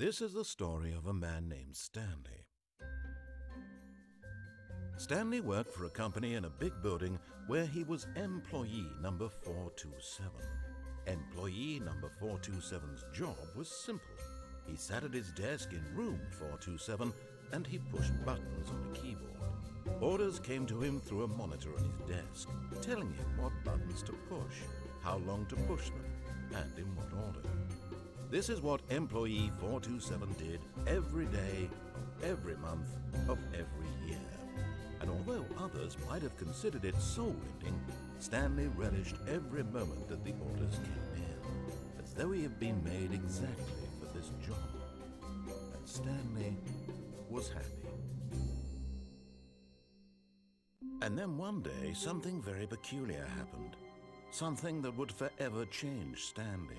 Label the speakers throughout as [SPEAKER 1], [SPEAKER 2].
[SPEAKER 1] This is the story of a man named Stanley. Stanley worked for a company in a big building where he was employee number 427. Employee number 427's job was simple. He sat at his desk in room 427 and he pushed buttons on a keyboard. Orders came to him through a monitor on his desk, telling him what buttons to push, how long to push them, and in what order. This is what employee 427 did every day, every month, of every year. And although others might have considered it soul-ending, Stanley relished every moment that the orders came in, as though he had been made exactly for this job. And Stanley was happy. And then one day, something very peculiar happened. Something that would forever change Stanley.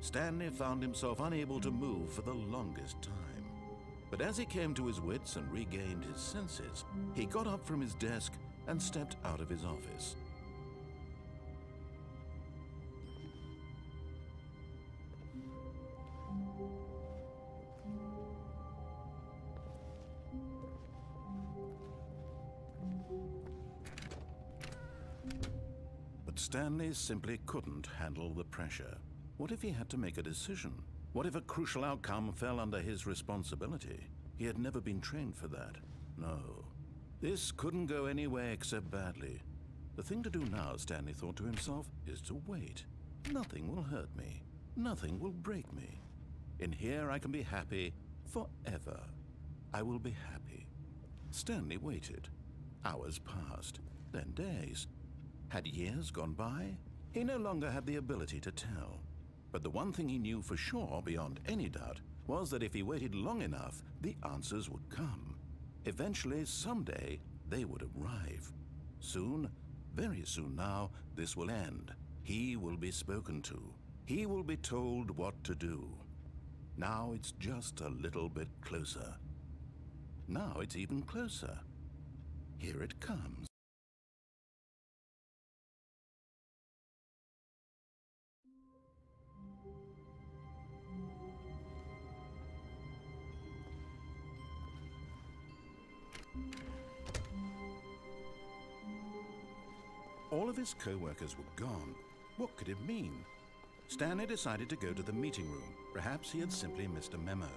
[SPEAKER 1] Stanley found himself unable to move for the longest time. But as he came to his wits and regained his senses, he got up from his desk and stepped out of his office. But Stanley simply couldn't handle the pressure. What if he had to make a decision? What if a crucial outcome fell under his responsibility? He had never been trained for that. No. This couldn't go any way except badly. The thing to do now, Stanley thought to himself, is to wait. Nothing will hurt me. Nothing will break me. In here I can be happy forever. I will be happy. Stanley waited. Hours passed, then days. Had years gone by? He no longer had the ability to tell. But the one thing he knew for sure, beyond any doubt, was that if he waited long enough, the answers would come. Eventually, someday, they would arrive. Soon, very soon now, this will end. He will be spoken to. He will be told what to do. Now it's just a little bit closer. Now it's even closer. Here it comes. All of his co-workers were gone. What could it mean? Stanley decided to go to the meeting room. Perhaps he had simply missed a memo.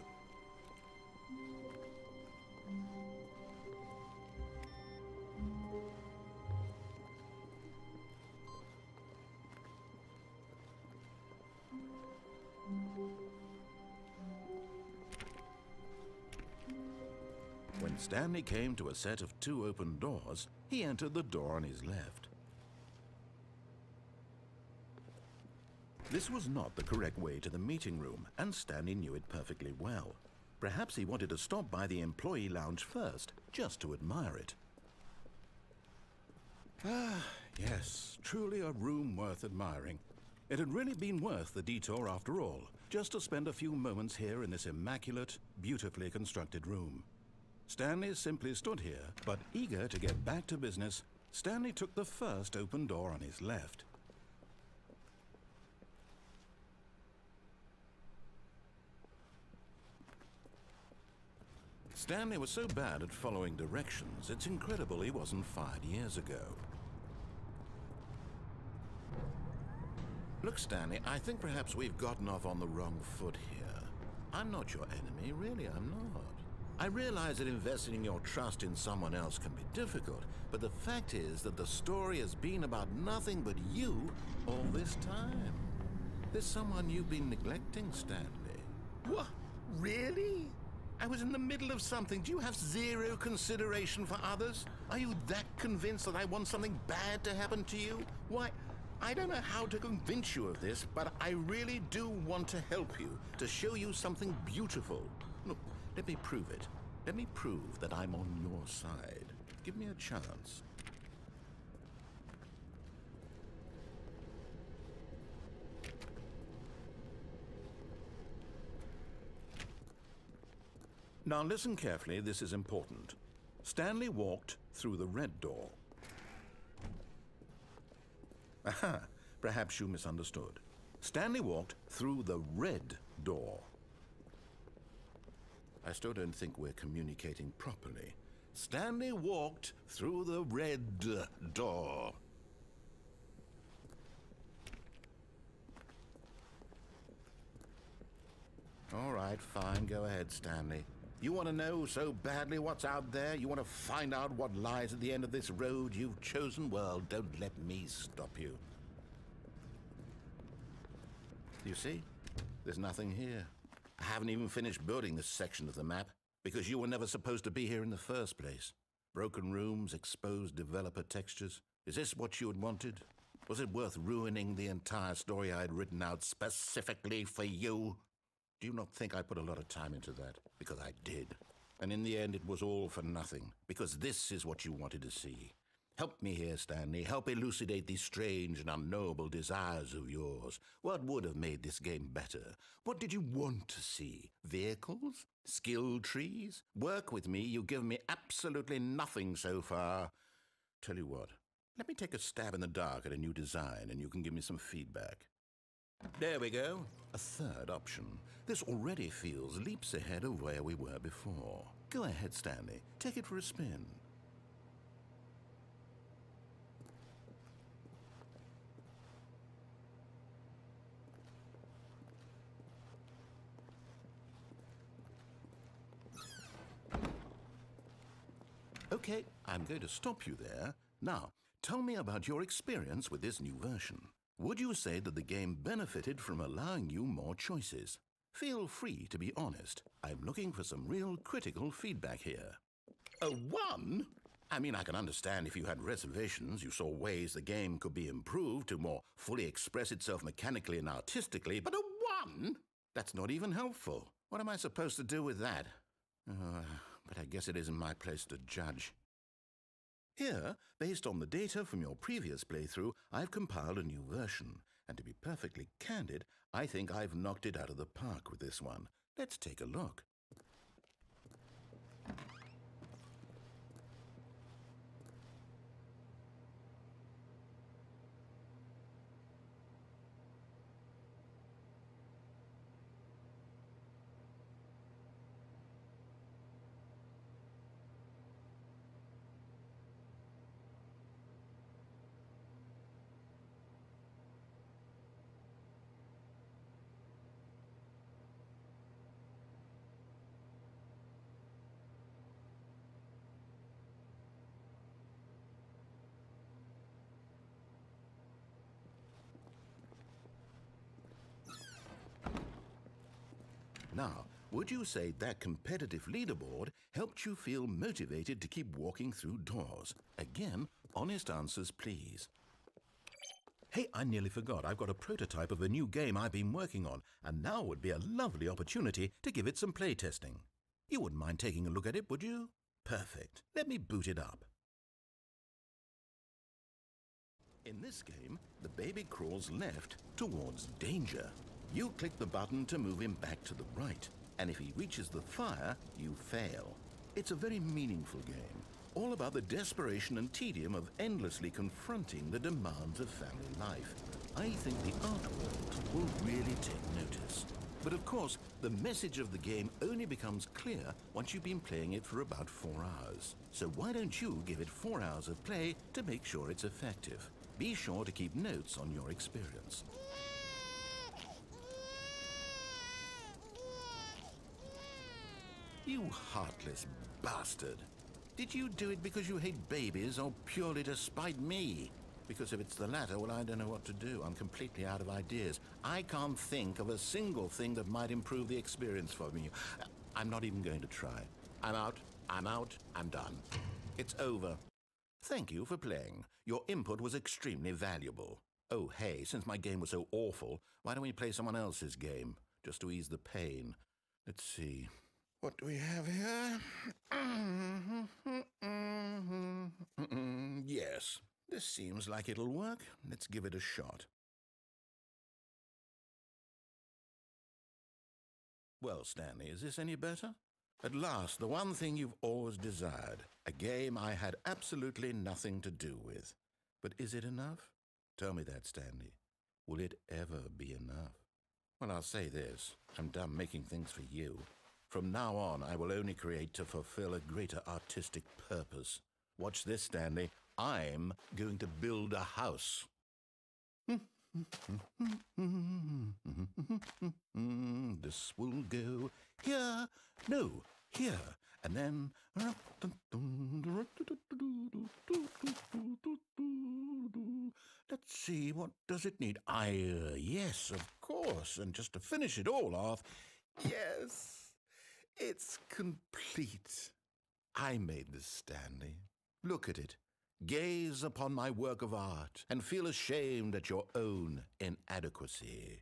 [SPEAKER 1] When Stanley came to a set of two open doors, he entered the door on his left. This was not the correct way to the meeting room, and Stanley knew it perfectly well. Perhaps he wanted to stop by the employee lounge first, just to admire it. Ah, yes, truly a room worth admiring. It had really been worth the detour after all, just to spend a few moments here in this immaculate, beautifully constructed room. Stanley simply stood here, but eager to get back to business, Stanley took the first open door on his left. Stanley was so bad at following directions, it's incredible he wasn't fired years ago. Look, Stanley, I think perhaps we've gotten off on the wrong foot here. I'm not your enemy, really, I'm not. I realize that investing your trust in someone else can be difficult, but the fact is that the story has been about nothing but you all this time. There's someone you've been neglecting, Stanley.
[SPEAKER 2] What? Really? I was in the middle of something. Do you have zero consideration for others? Are you that convinced that I want something bad to happen to you? Why, I don't know how to convince you of this, but I really do want to help you, to show you something beautiful. Look, Let me prove it. Let me prove that I'm on your side. Give me a chance. Now listen carefully, this is important. Stanley walked through the red door. Aha, perhaps you misunderstood. Stanley walked through the red door. I still don't think we're communicating properly. Stanley walked through the red door. All right, fine. Go ahead, Stanley. You want to know so badly what's out there? You want to find out what lies at the end of this road you've chosen? Well, don't let me stop you. You see? There's nothing here. I haven't even finished building this section of the map because you were never supposed to be here in the first place. Broken rooms, exposed developer textures. Is this what you had wanted? Was it worth ruining the entire story I had written out specifically for you? Do you not think I put a lot of time into that? Because I did. And in the end, it was all for nothing. Because this is what you wanted to see. Help me here, Stanley. Help elucidate these strange and unknowable desires of yours. What would have made this game better? What did you want to see? Vehicles? Skill trees? Work with me. You've given me absolutely nothing so far. Tell you what, let me take a stab in the dark at a new design and you can give me some feedback. There we go. A third option. This already feels leaps ahead of where we were before. Go ahead, Stanley. Take it for a spin. Okay, I'm going to stop you there. Now, tell me about your experience with this new version. Would you say that the game benefited from allowing you more choices? Feel free to be honest. I'm looking for some real critical feedback here. A one? I mean, I can understand if you had reservations, you saw ways the game could be improved to more fully express itself mechanically and artistically, but a one? That's not even helpful. What am I supposed to do with that? Uh, but I guess it isn't my place to judge. Here, based on the data from your previous playthrough, I've compiled a new version. And to be perfectly candid, I think I've knocked it out of the park with this one. Let's take a look. Now, would you say that competitive leaderboard helped you feel motivated to keep walking through doors? Again, honest answers, please. Hey, I nearly forgot. I've got a prototype of a new game I've been working on, and now would be a lovely opportunity to give it some playtesting. You wouldn't mind taking a look at it, would you? Perfect. Let me boot it up. In this game, the baby crawls left towards danger. You click the button to move him back to the right, and if he reaches the fire, you fail. It's a very meaningful game, all about the desperation and tedium of endlessly confronting the demands of family life. I think the art world will really take notice. But of course, the message of the game only becomes clear once you've been playing it for about four hours. So why don't you give it four hours of play to make sure it's effective? Be sure to keep notes on your experience. You heartless bastard. Did you do it because you hate babies or purely to spite me? Because if it's the latter, well, I don't know what to do. I'm completely out of ideas. I can't think of a single thing that might improve the experience for me. I'm not even going to try. I'm out, I'm out, I'm done. It's over. Thank you for playing. Your input was extremely valuable. Oh, hey, since my game was so awful, why don't we play someone else's game? Just to ease the pain. Let's see. What do we have here? Mm-hmm. yes, this seems like it'll work. Let's give it a shot. Well, Stanley, is this any better? At last, the one thing you've always desired. A game I had absolutely nothing to do with. But is it enough? Tell me that, Stanley. Will it ever be enough? Well, I'll say this. I'm done making things for you. From now on, I will only create to fulfill a greater artistic purpose. Watch this, Stanley. I'm going to build a house. this will go here, no, here, and then. Let's see, what does it need? I, uh, yes, of course, and just to finish it all off, yes, it's complete. I made this, Stanley. Look at it. Gaze upon my work of art and feel ashamed at your own inadequacy.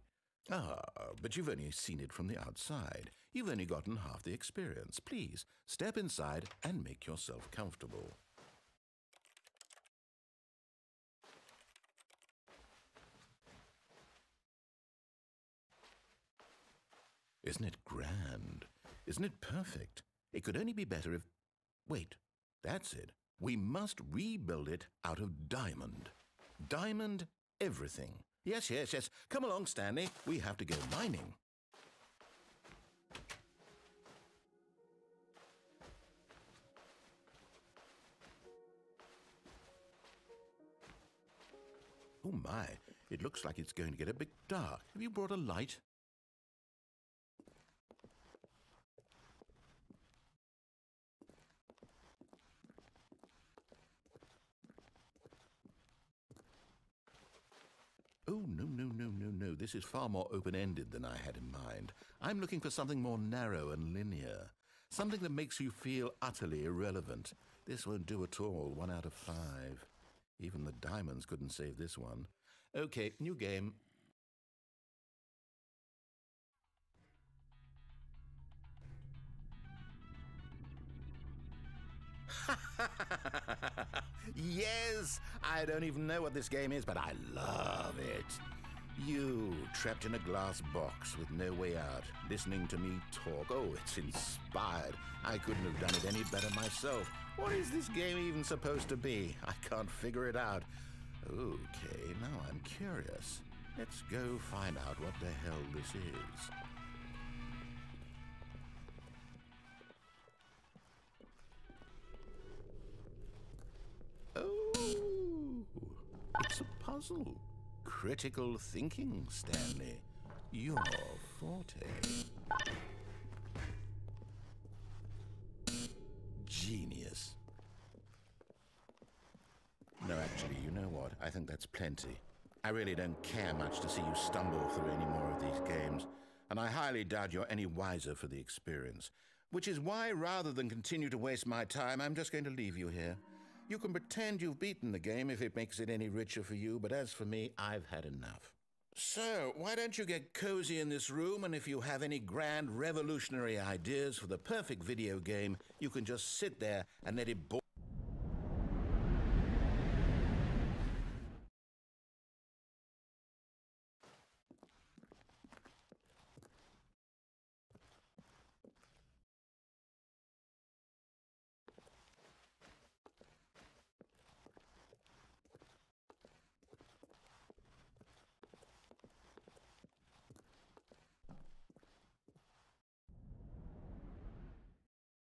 [SPEAKER 2] Ah, but you've only seen it from the outside. You've only gotten half the experience. Please, step inside and make yourself comfortable. Isn't it grand? Isn't it perfect? It could only be better if... Wait, that's it. We must rebuild it out of diamond. Diamond everything. Yes, yes, yes. Come along, Stanley. We have to go mining. Oh my, it looks like it's going to get a bit dark. Have you brought a light? Oh, no, no, no, no, no. This is far more open ended than I had in mind. I'm looking for something more narrow and linear. Something that makes you feel utterly irrelevant. This won't do at all. One out of five. Even the diamonds couldn't save this one. Okay, new game. yes! I don't even know what this game is, but I love it. You, trapped in a glass box with no way out, listening to me talk. Oh, it's inspired. I couldn't have done it any better myself. What is this game even supposed to be? I can't figure it out. Okay, now I'm curious. Let's go find out what the hell this is. Oh, it's a puzzle. Critical thinking, Stanley. Your forte. Genius. No, actually, you know what? I think that's plenty. I really don't care much to see you stumble through any more of these games, and I highly doubt you're any wiser for the experience. Which is why, rather than continue to waste my time, I'm just going to leave you here. You can pretend you've beaten the game if it makes it any richer for you, but as for me, I've had enough. So, why don't you get cozy in this room, and if you have any grand revolutionary ideas for the perfect video game, you can just sit there and let it bore.